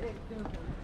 Thank you.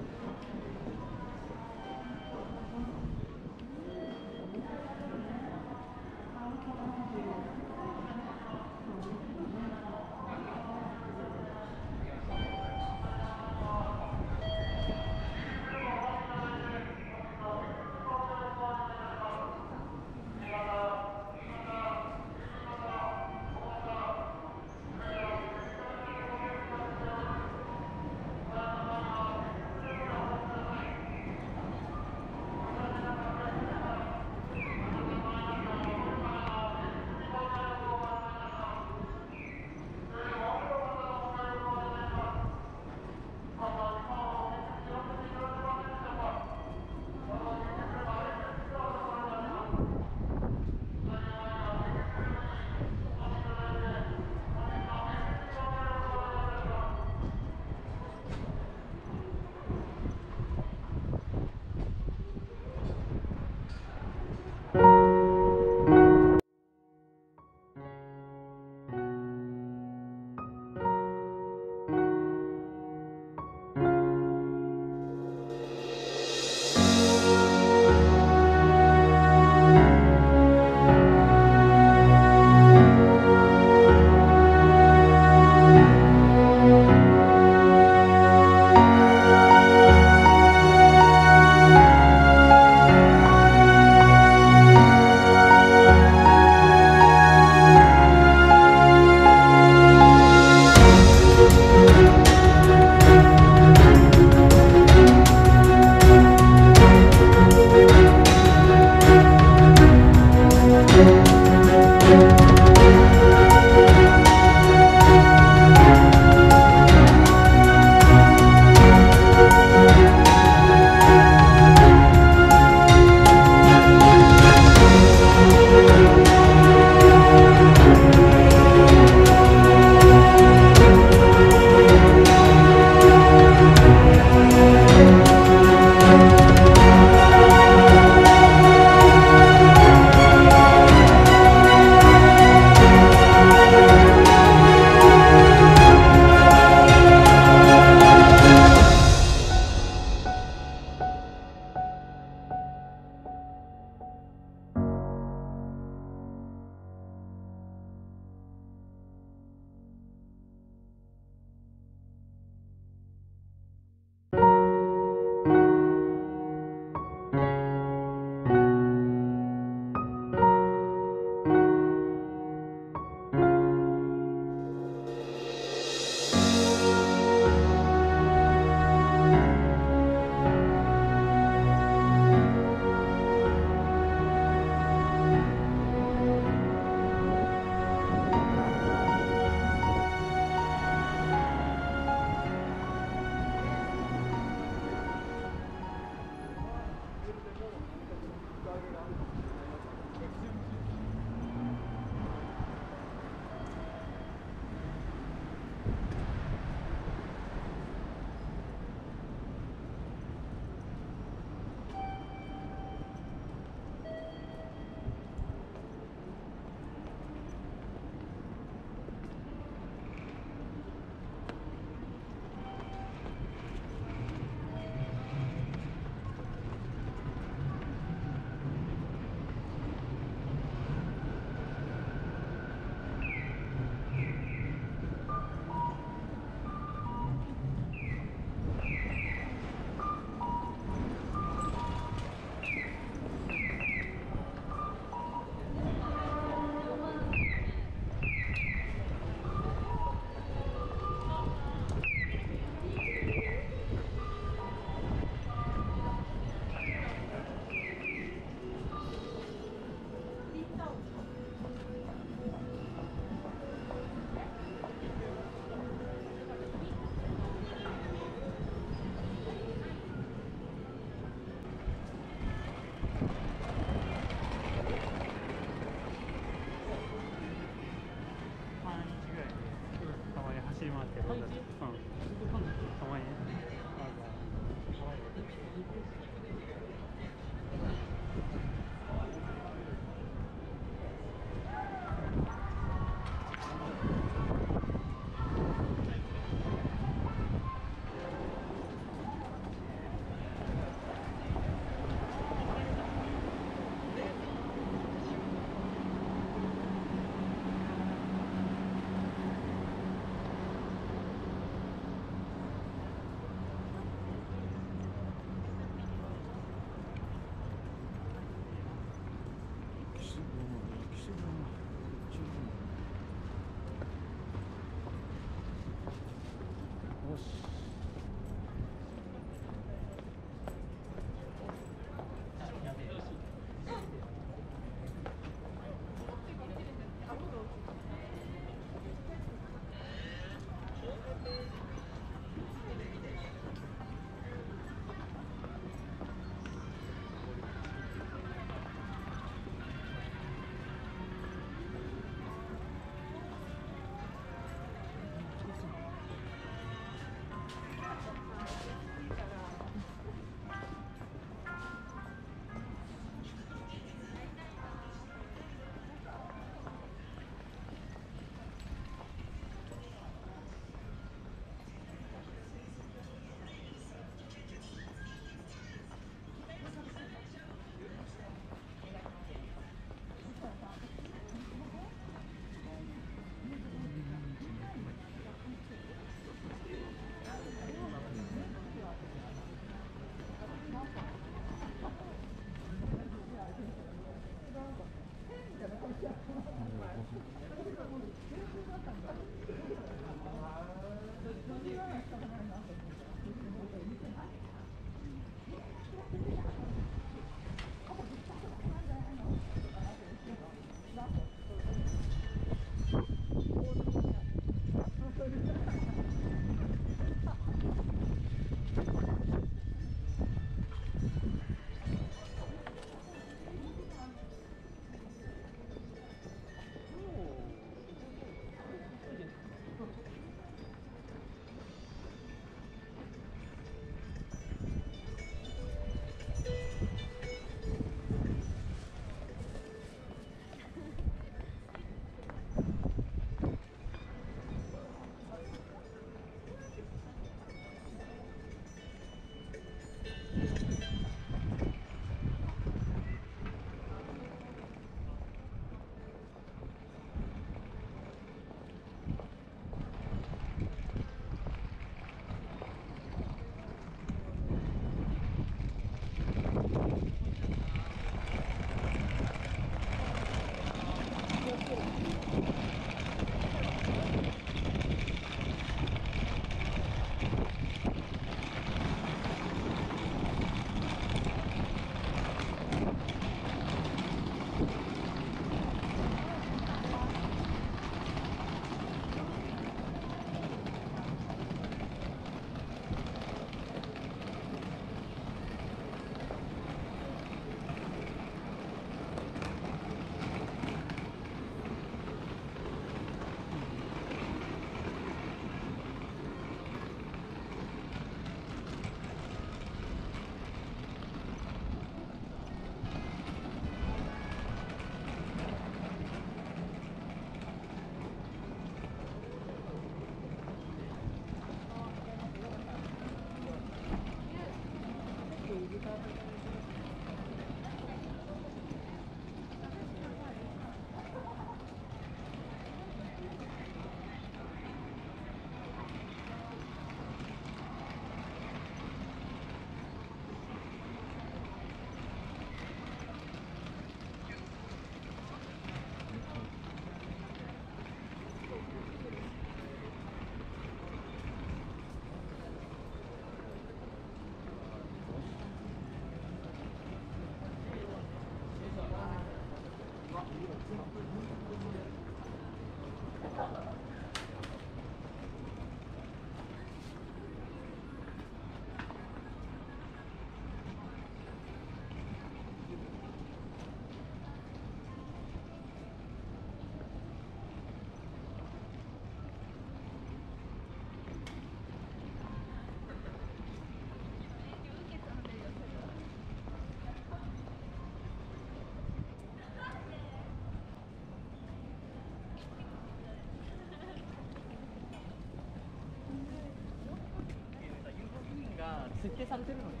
設定されてるのね。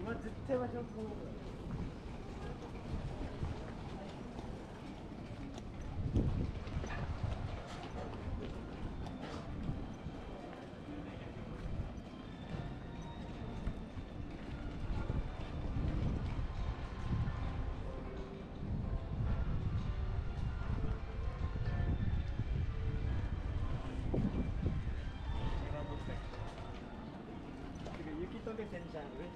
今絶対場所こう understand, right?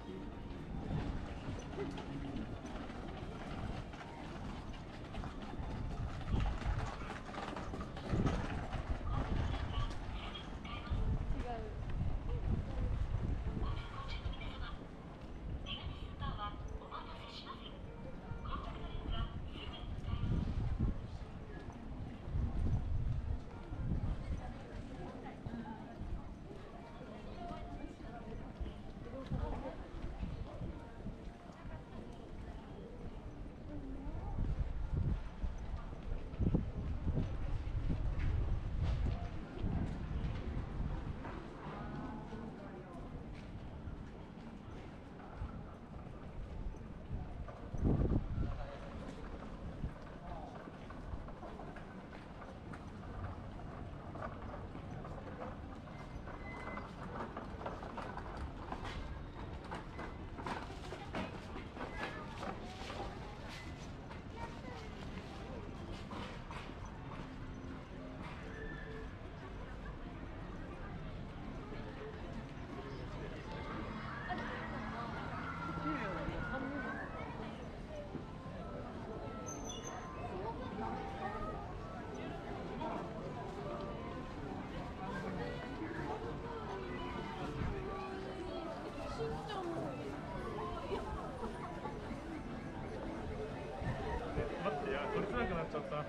なっちゃった。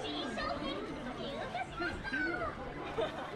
新商品入荷しました。